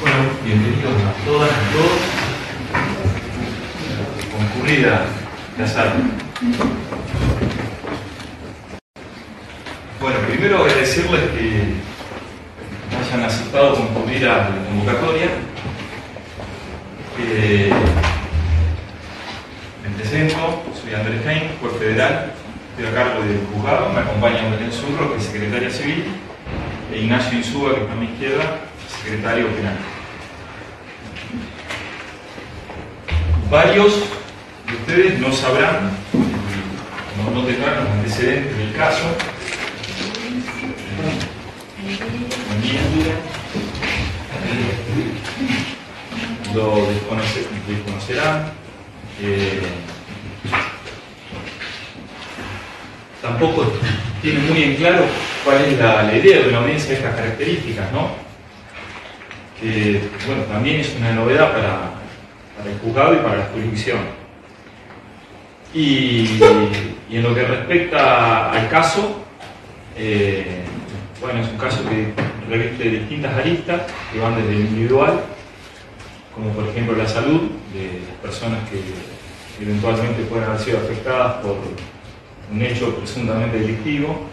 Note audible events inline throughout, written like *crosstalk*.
Bueno, bienvenidos a todas y todos. Concurrida casa. Bueno, primero agradecerles que hayan aceptado concurrir la convocatoria. Eh, me presento, soy Andrés Cain, juez federal, estoy a cargo del juzgado, me acompaña Belén Zurro, que es secretaria civil, e Ignacio Insúa, que está a mi izquierda, secretario penal. Varios de ustedes no sabrán, no, no tendrán los antecedentes del caso. Lo desconoce- desconocerán. eh, tampoco tienen muy en claro cuál es la, la idea de una audiencia de estas características, ¿no? Que, bueno, también es una novedad para, el juzgado y para la jurisdicción. Y, en lo que respecta al caso, eh, bueno, es un caso que reviste distintas aristas que van desde el individual, como por ejemplo la salud de las personas que eventualmente pueden haber sido afectadas por un hecho presuntamente delictivo,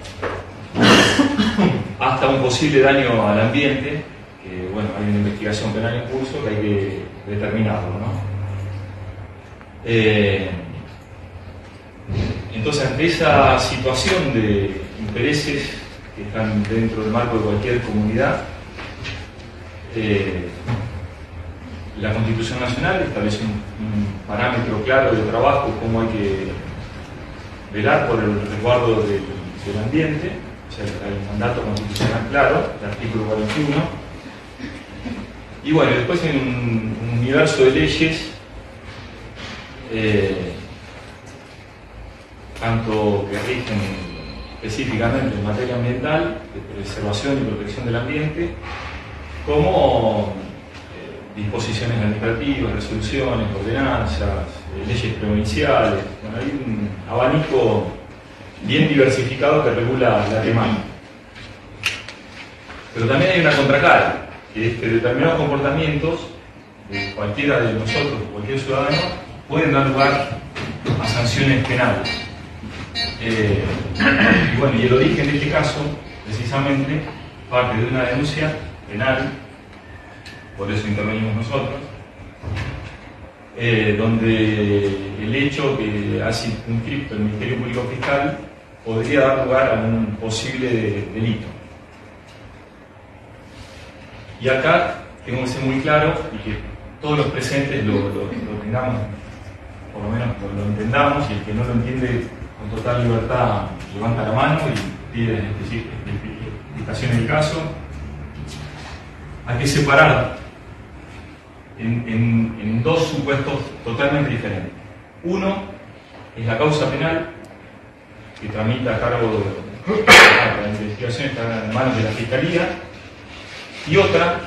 hasta un posible daño al ambiente, que bueno, hay una investigación penal en curso que hay que determinarlo, ¿no? Eh, entonces, ante esa situación de intereses que están dentro del marco de cualquier comunidad, eh, la Constitución Nacional establece un, parámetro claro de trabajo, cómo hay que velar por el resguardo del, del ambiente, o sea, hay un mandato constitucional claro, el artículo 41. Y bueno, después hay un, un universo de leyes, eh, tanto que rigen específicamente en materia ambiental, de preservación y protección del ambiente, como eh, disposiciones administrativas, resoluciones, ordenanzas, eh, leyes provinciales. Bueno, hay un abanico bien diversificado que regula la temática. Pero también hay una contracara, determinados comportamientos de cualquiera de nosotros, cualquier ciudadano, pueden dar lugar a sanciones penales. Eh, y bueno, y el origen de este caso, precisamente, parte de una denuncia penal, por eso intervenimos nosotros, eh, donde el hecho que ha circunscrito el Ministerio Público Fiscal podría dar lugar a un posible delito. Y acá tengo que ser muy claro y que todos los presentes lo, tengamos, por lo menos lo, entendamos, y el que no lo entiende con total libertad levanta la mano y pide explicación del caso. Hay que separar en, en- en dos supuestos totalmente diferentes. Uno es la causa penal que tramita a cargo de la investigación, está en manos de la Fiscalía, y otra,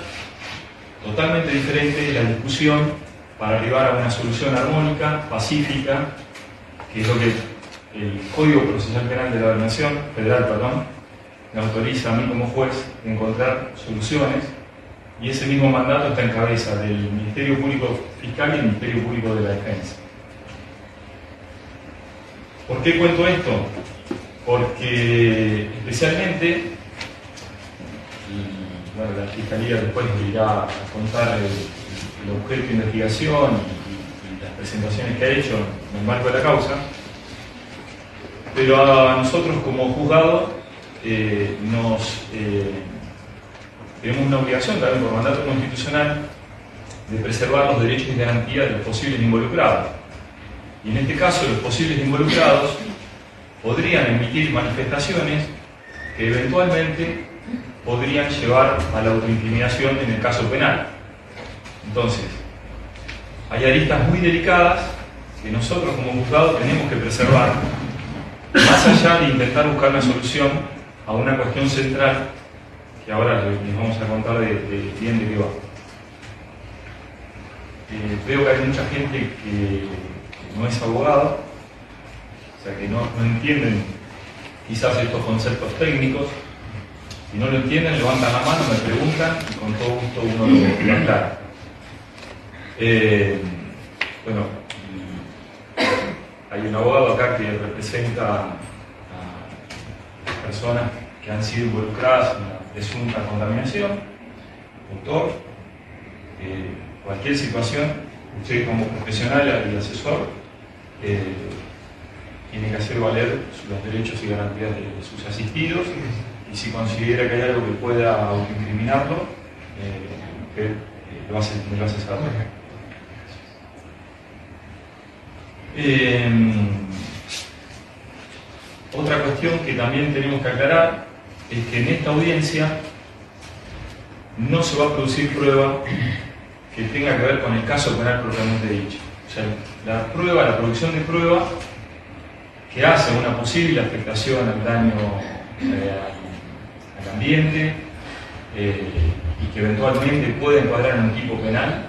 totalmente diferente, la discusión para arribar a una solución armónica, pacífica, que es lo que el Código Procesal Penal de la Nación, Federal, perdón, me autoriza a mí como juez a encontrar soluciones y ese mismo mandato está en cabeza del Ministerio Público Fiscal y el Ministerio Público de la Defensa. ¿Por qué cuento esto? Porque especialmente, la Fiscalía después irá a contar el, objeto de investigación y, y las presentaciones que ha hecho en el marco de la causa, pero a nosotros como juzgado eh, nos eh, tenemos una obligación también por mandato constitucional de preservar los derechos y garantías de los posibles involucrados. Y en este caso los posibles involucrados podrían emitir manifestaciones que eventualmente podrían llevar a la autointimidación en el caso penal. Entonces, hay aristas muy delicadas que nosotros como juzgado tenemos que preservar, más allá de intentar buscar una solución a una cuestión central que ahora les vamos a contar de, de bien de qué va. Eh, veo que hay mucha gente que, no es abogado, o sea que no entienden quizás estos conceptos técnicos, Si no lo entienden, levantan la mano, me preguntan y con todo gusto uno lo, lo aclara. Eh, bueno, hay un abogado acá que representa a personas que han sido involucradas en la presunta contaminación. Doctor, eh, cualquier situación, usted como profesional y asesor, eh, tiene que hacer valer los derechos y garantías de sus asistidos y si considera que hay algo que pueda autoincriminarlo, eh, que, lo hace, lo hace saber. Em, otra cuestión que también tenemos que aclarar es que en esta audiencia no se va a producir prueba que tenga que ver con el caso penal propiamente dicho. O sea, la prueba, la producción de prueba que hace una posible afectación al daño eh, al, ambiente eh, y que eventualmente puede encuadrar en un tipo penal,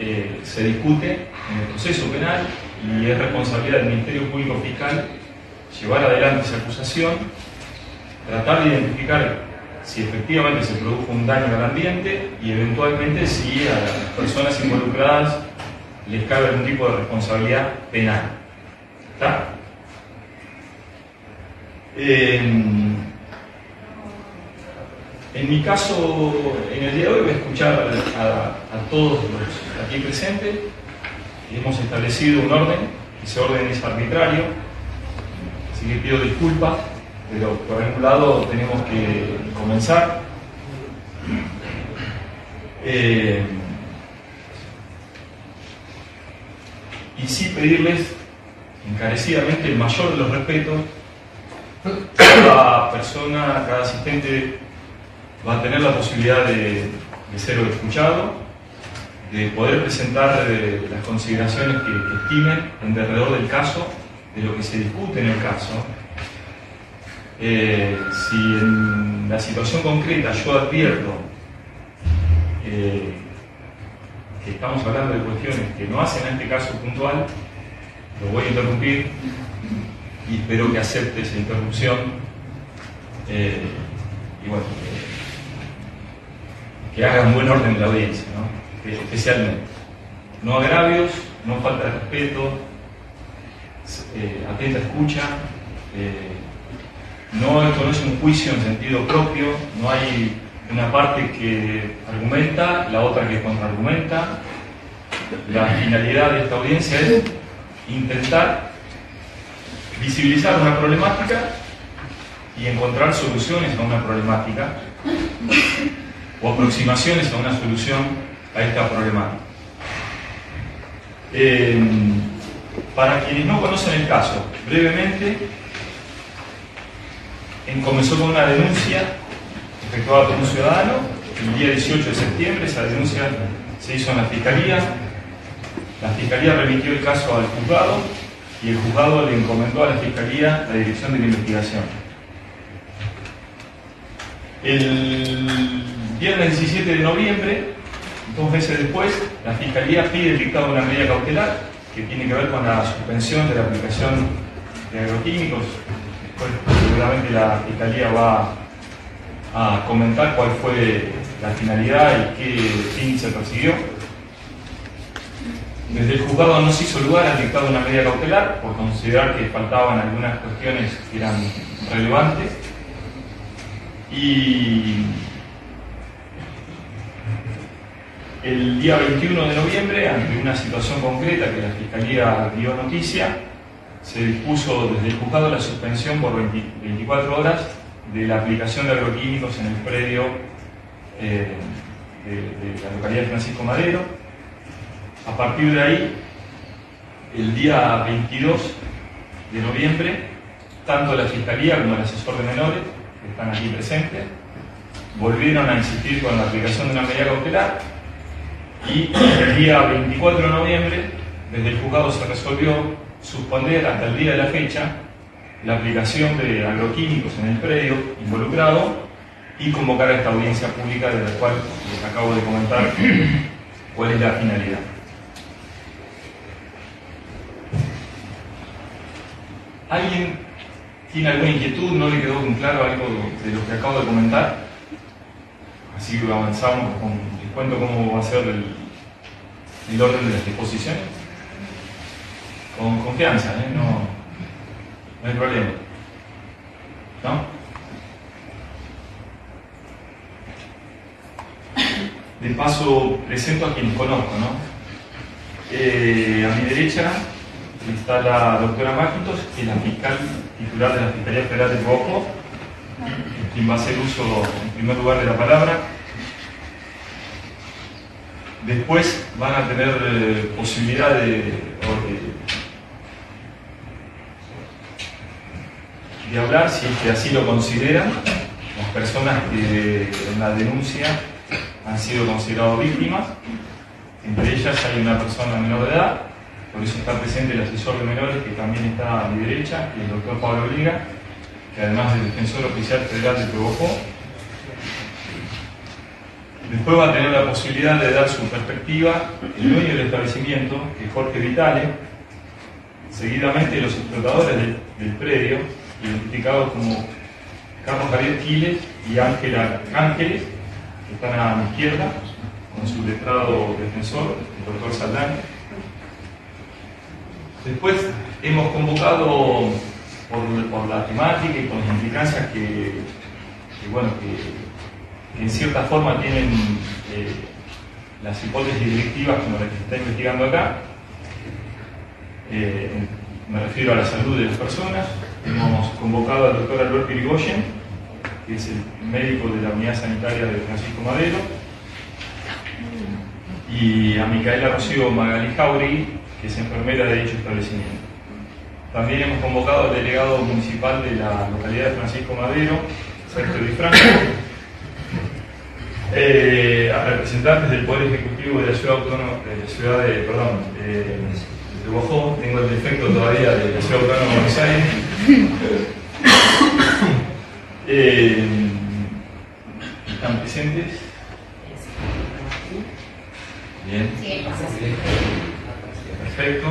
eh, se discute en el proceso penal y es responsabilidad del Ministerio Público Fiscal llevar adelante esa acusación, tratar de identificar si efectivamente se produjo un daño al ambiente y eventualmente si a las personas involucradas les cabe algún tipo de responsabilidad penal. ¿Está? En mi caso, en el día de hoy voy a escuchar a todos los aquí presentes hemos establecido un orden, ese orden es arbitrario, así que pido disculpas, pero por algún lado tenemos que comenzar. Eh, y sí pedirles encarecidamente el mayor de los respetos. Cada persona, cada asistente va a tener la posibilidad de, ser escuchado de poder presentar eh, las consideraciones que, estimen en derredor del caso, de lo que se discute en el caso. Eh, si en la situación concreta yo advierto eh, que estamos hablando de cuestiones que no hacen a este caso puntual, lo voy a interrumpir y espero que acepte esa interrupción. y bueno, que haga un buen orden de la audiencia. especialmente. No agravios, no falta de respeto, eh, atenta escucha, eh, no, es un juicio en sentido propio, no hay una parte que argumenta, la otra que contraargumenta. La finalidad de esta audiencia es intentar visibilizar una problemática y encontrar soluciones a una problemática o aproximaciones a una solución a esta problemática. Eh, para quienes no conocen el caso, brevemente, comenzó con una denuncia efectuada por un ciudadano el día 18 de septiembre, esa denuncia se hizo en la Fiscalía, la Fiscalía remitió el caso al juzgado y el juzgado le encomendó a la Fiscalía la dirección de la investigación. El viernes 17 de noviembre Dos meses después, la Fiscalía pide el dictado de una medida cautelar que tiene que ver con la suspensión de la aplicación de agroquímicos. Después, seguramente la Fiscalía va a comentar cuál fue la finalidad y qué fin se persiguió. Desde el juzgado no se hizo lugar al dictado de una medida cautelar por considerar que faltaban algunas cuestiones que eran relevantes. Y el día 21 de noviembre, ante una situación concreta que la Fiscalía dio noticia, se dispuso desde el juzgado la suspensión por 24 horas de la aplicación de agroquímicos en el predio eh, de, la localidad de Francisco Madero. A partir de ahí, el día 22 de noviembre, tanto la Fiscalía como el asesor de menores, que están aquí presentes, volvieron a insistir con la aplicación de una medida cautelar y el día 24 de noviembre, desde el juzgado se resolvió suspender hasta el día de la fecha la aplicación de agroquímicos en el predio involucrado y convocar a esta audiencia pública de la cual les acabo de comentar cuál es la finalidad. ¿Alguien tiene alguna inquietud? ¿No le quedó muy claro algo de lo que acabo de comentar? Así que avanzamos, con, cuento cómo va a ser el, el orden de las disposiciones. Con confianza, ¿eh? no, no hay problema. ¿No? De paso, presento a quienes conozco, ¿no? Eh, a mi derecha está la doctora Máquitos, que es la fiscal titular de la Fiscalía Federal de Bojo, quien va a hacer uso en primer lugar de la palabra. Después van a tener eh, posibilidad de, de, hablar, si es que así lo consideran, las personas que en la denuncia han sido considerados víctimas. Entre ellas hay una persona menor de edad, por eso está presente el asesor de menores que también está a mi derecha, el doctor Pablo Liga, que además es defensor oficial federal de Provocó. Después va a tener la posibilidad de dar su perspectiva el dueño del establecimiento, que es Jorge Vitale, seguidamente los explotadores del, predio, identificados como Carlos Javier Quiles y Ángela Ángeles, que están a mi izquierda, con su letrado defensor, el doctor Saldán. Después hemos convocado por, la temática y por las implicancias que, bueno, que, en cierta forma tienen eh, las hipótesis directivas como las que se está investigando acá. Eh, me refiero a la salud de las personas. Hemos convocado al doctor Alberto Irigoyen, que es el médico de la unidad sanitaria de Francisco Madero, y a Micaela Rocío Magali Jauregui, que es enfermera de dicho establecimiento. También hemos convocado al delegado municipal de la localidad de Francisco Madero, Sergio Di Franco, eh, a representantes del Poder Ejecutivo de la Ciudad Autónoma, de la ciudad de, perdón, de, Bojó, tengo el defecto todavía de la Ciudad Autónoma de Buenos Aires. *laughs* Eh, ¿Están presentes? Bien. Perfecto.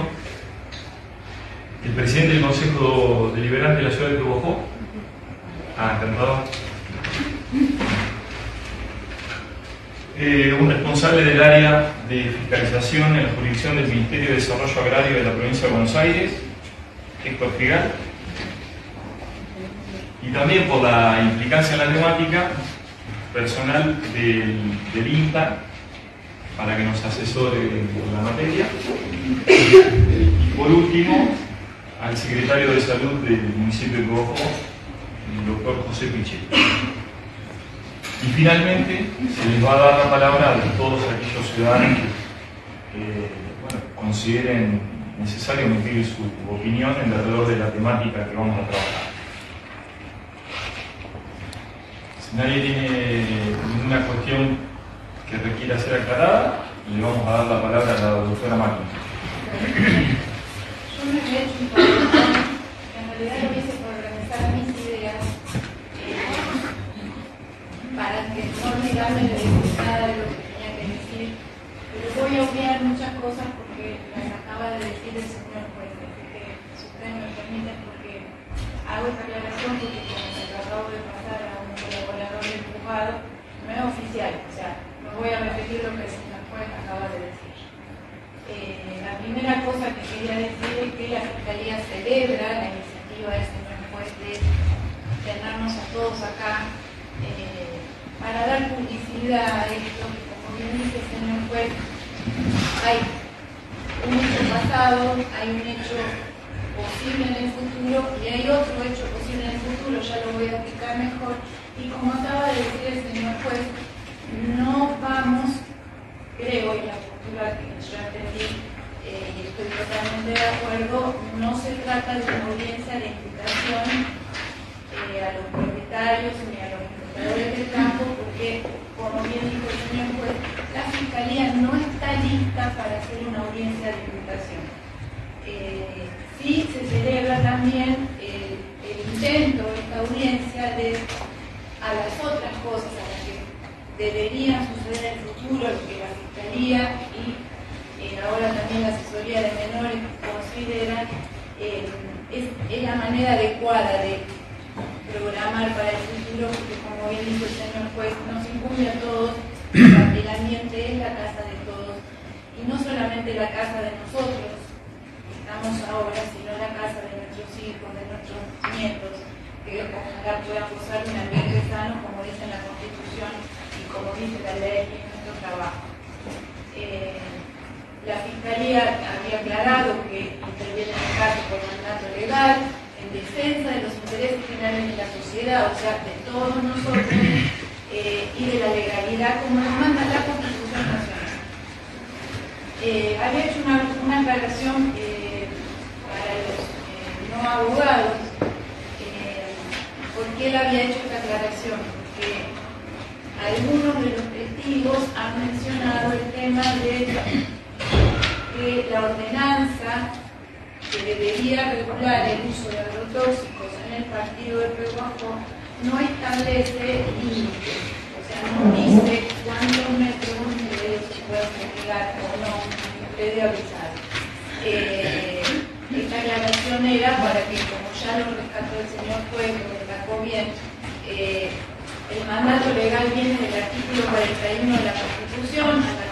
El presidente del Consejo Deliberante de la ciudad de Tubojó. Ah, encantado. Eh, un responsable del área de fiscalización en la jurisdicción del Ministerio de Desarrollo Agrario de la provincia de Buenos Aires, Héctor Figal y también por la implicancia en la temática personal del, del INTA para que nos asesore en la materia. Y por último, al secretario de Salud del municipio de Bojo, el doctor José Pichet. Y finalmente se les va a dar la palabra a todos aquellos ciudadanos que consideren necesario emitir su opinión en alrededor de la temática que vamos a trabajar. Si nadie tiene ninguna cuestión que requiera ser aclarada, le vamos a dar la palabra a la doctora Máquina. Yo me he hecho un en realidad lo hice por organizar mis ideas eh, para que no olvidarme de de lo que tenía que decir, pero voy a obviar muchas cosas porque las acaba de decir el señor juez, que si ustedes me permiten, porque hago esta aclaración porque como se acabó de pasar a un colaborador del juzgado, no es oficial, o sea, no voy a repetir lo que el señor juez acaba de decir. Eh, la primera cosa que quería decir es que la Fiscalía celebra la iniciativa del señor juez de tenernos a todos acá publicidad a esto, como bien dice señor juez, hay un hecho pasado, hay un hecho posible en el futuro y hay otro hecho posible en el futuro, ya lo voy a explicar mejor. Y como acaba de decir el señor juez, no vamos, creo, y la postura que yo entendí eh, y estoy totalmente de acuerdo, no se trata de una audiencia de invitación eh, a los propietarios ni a los propietarios del campo, porque, como bien dijo el señor juez, la Fiscalía no está lista para hacer una audiencia de invitación. Eh, sí se celebra también el, intento, esta audiencia, de a las otras cosas a las que deberían suceder en el futuro, que la Fiscalía y eh, ahora también la asesoría de menores consideran eh, es, la manera adecuada de programar para el futuro, porque como bien dijo el señor juez, nos incumbe a todos, el ambiente es la casa de todos, y no solamente la casa de nosotros, estamos ahora, sino la casa de nuestros hijos, de nuestros nietos, que ojalá puedan gozar de un ambiente sano, como dice la Constitución y como dice la ley en nuestro trabajo. Eh, la Fiscalía había aclarado que interviene en el caso por mandato legal, en defensa de los intereses generales de la sociedad, o sea, de todos nosotros, eh, y de la legalidad como nos manda la Constitución Nacional. Eh, había hecho una, una aclaración para los no abogados, ¿por qué él había hecho esta aclaración? Porque algunos de los testigos han mencionado el tema de que la ordenanza que debería regular el uso de agrotóxicos en el partido de Pehuajó no establece límites, o sea, no dice cuántos metros de se puede fumigar o no predializar. Eh, esta aclaración era para que, como ya lo rescató el señor juez, lo destacó bien, eh, el mandato legal viene del artículo 41 de la Constitución,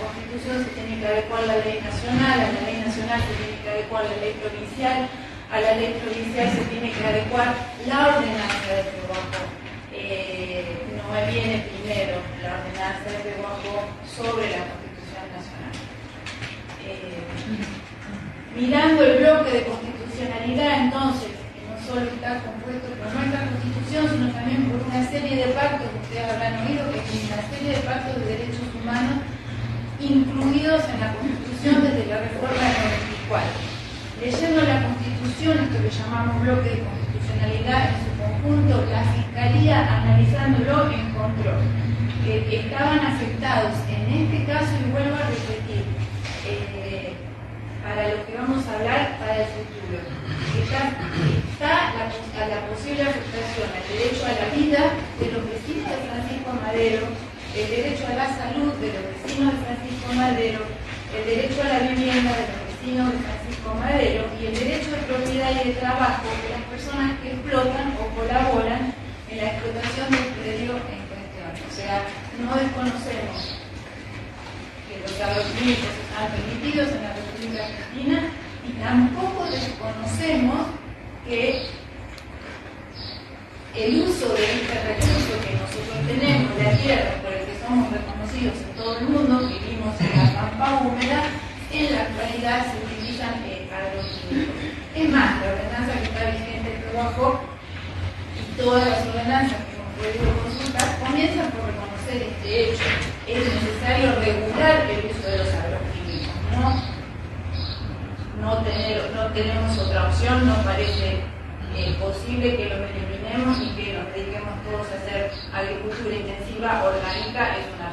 se tiene que adecuar la ley nacional, a la ley nacional se tiene que adecuar la ley provincial, a la ley provincial se tiene que adecuar la ordenanza de trabajo. Eh, no me viene primero la ordenanza de trabajo sobre la Constitución Nacional. Eh, mirando el bloque de constitucionalidad, entonces, que no solo está compuesto por nuestra Constitución, sino también por una serie de pactos, ustedes habrán oído que es una serie de pactos de derechos humanos incluidos en la Constitución desde la reforma del 94. Leyendo la Constitución, esto que llamamos bloque de constitucionalidad en su conjunto, la Fiscalía, analizándolo, encontró que estaban afectados en este caso, y vuelvo a repetir, eh, para lo que vamos a hablar para el futuro, está, está la, la posible afectación al derecho a la vida de los vecinos de Francisco Madero, el derecho a la salud de los vecinos de Francisco Madero, el derecho a la vivienda de los vecinos de Francisco Madero y el derecho de propiedad y de trabajo de las personas que explotan o colaboran en la explotación del predio en cuestión. O sea, no desconocemos que los agroquímicos están permitidos en la República Argentina y tampoco desconocemos que el uso de este recurso que nosotros tenemos, la tierra, por el que somos reconocidos en todo el mundo, vivimos en la pampa húmeda, en la actualidad se utilizan eh. Es más, la ordenanza que está vigente en trabajo y todas las ordenanzas que hemos podido consultar comienzan por reconocer este hecho. Es necesario regular el uso de los agroquímicos, no, no tenemos otra opción, no parece eh, posible que los eliminemos y que nos dediquemos todos a hacer agricultura intensiva orgánica es una